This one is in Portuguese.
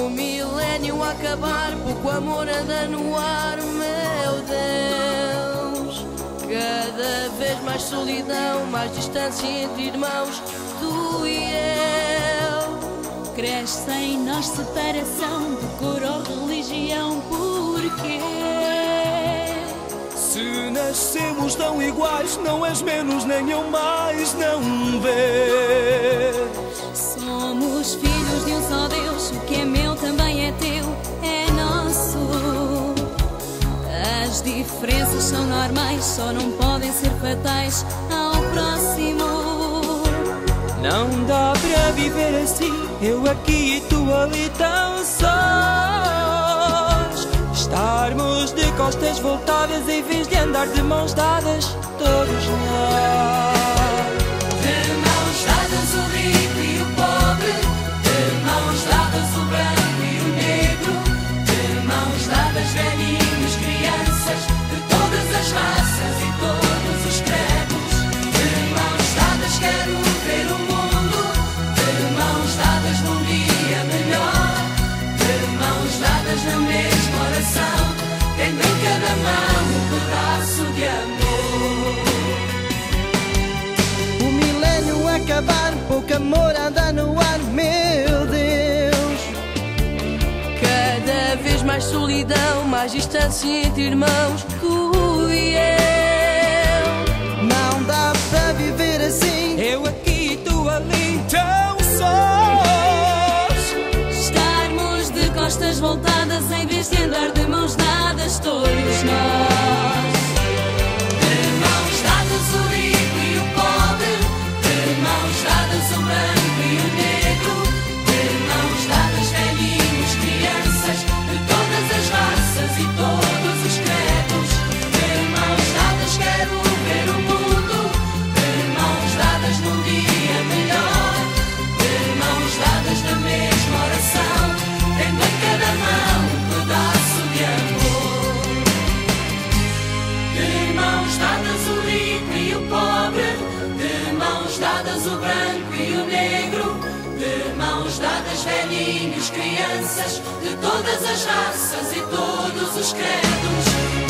O milénio a acabar, pouco amor anda no ar, meu Deus. Cada vez mais solidão, mais distância entre irmãos, tu e eu. Cresce em nós separação de ou religião, porquê? Se nascemos tão iguais, não és menos nem eu mais, não vês? Somos filhos de um só Deus, o que é meu também é teu, é nosso. As diferenças são normais, só não podem ser fatais ao próximo. Não dá para viver assim, eu aqui e tu ali tão sós. Costas voltadas em vez de andar de mãos dadas, todos nós. De mãos dadas o rico e o pobre, de mãos dadas o branco e o negro, de mãos dadas velhinhos, crianças, de todas as raças e todos os credos. De mãos dadas quero ver o mundo, de mãos dadas num dia melhor, de mãos dadas na mesma oração, tendo em cada mão um pedaço de amor. O milénio a acabar, pouco amor anda no ar, meu Deus. Cada vez mais solidão, mais distância entre irmãos, tu e eu. Não dá para viver assim. Eu aqui e tu ali tão sós. Estarmos de costas voltadas em vez de andar de velhinhos, crianças, de todas as raças e todos os credos.